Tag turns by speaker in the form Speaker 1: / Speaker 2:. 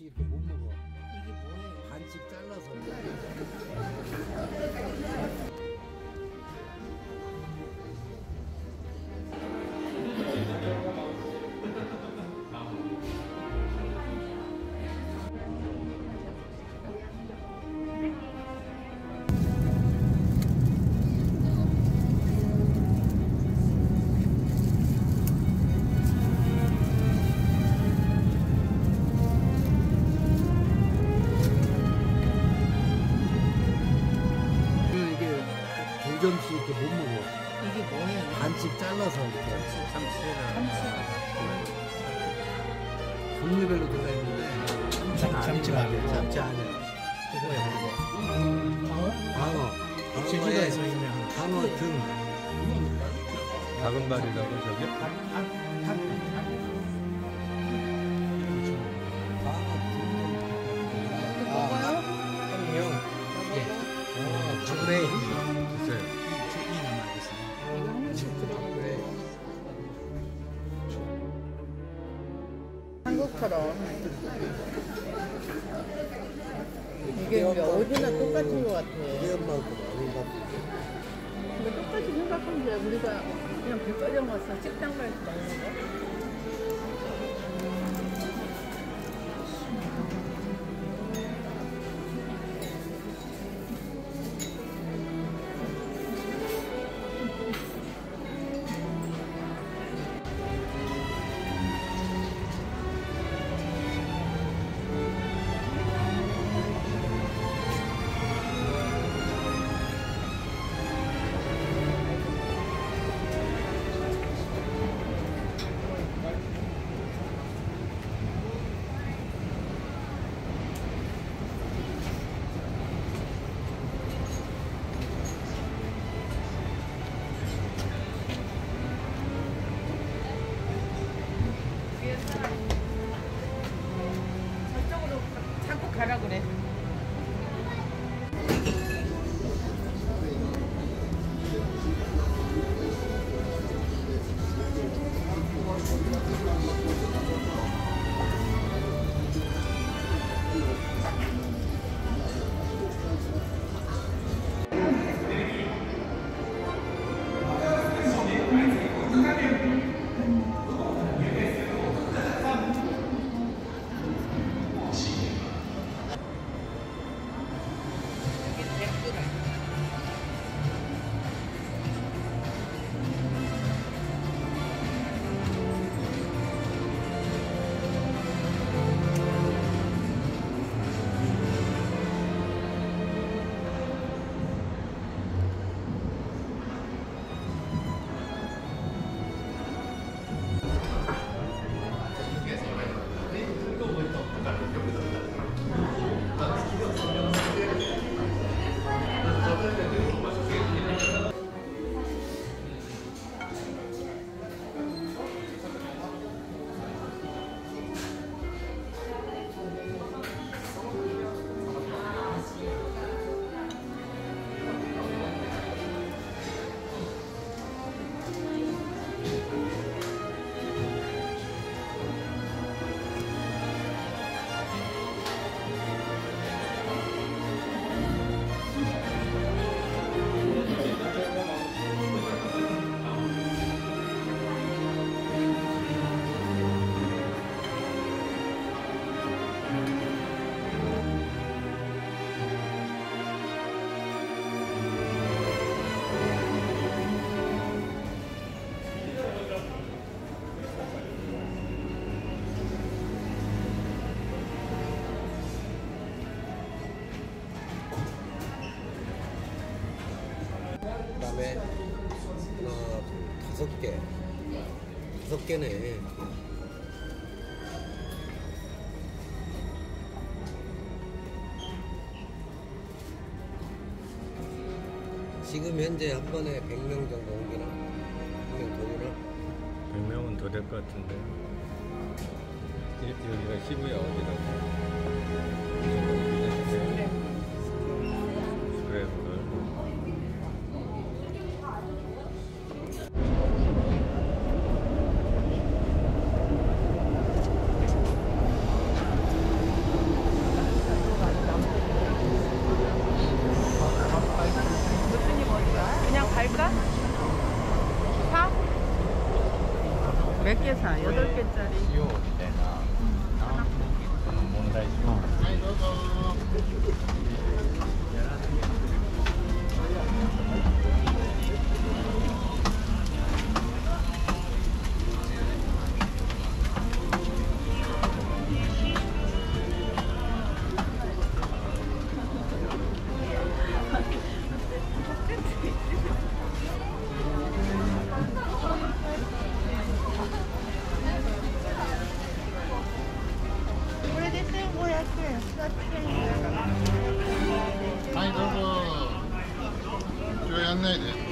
Speaker 1: 이렇게 못 먹어. 잘라서 이렇게.
Speaker 2: 참치.
Speaker 1: 종류별로 들어있는데 참치
Speaker 3: 참치. 말고.
Speaker 1: 참치 아니야.
Speaker 3: 그거야 그거
Speaker 1: 방어.
Speaker 3: 제주도에서 유명한
Speaker 1: 방어 등.
Speaker 4: 작은 발이라고 저게?
Speaker 2: 한국처럼. 이게 어디나 똑같은 것 같아.
Speaker 1: 우리 엄마하고 아닌 것 같아.
Speaker 2: 근데 똑같이 생각하면 돼. 우리가 그냥 백화점 가서 식당 가서 먹는 거.
Speaker 1: 다섯 개네. 지금 현재 한 번에 100명 정도 옮기나? 100명 더 오나?
Speaker 4: 100명은 더 될 것 같은데. 이- 여기가 시부야 어디라고? 그래, 몇 개
Speaker 5: 사? 8개짜리 시오 때나 문다이시 어. neydi?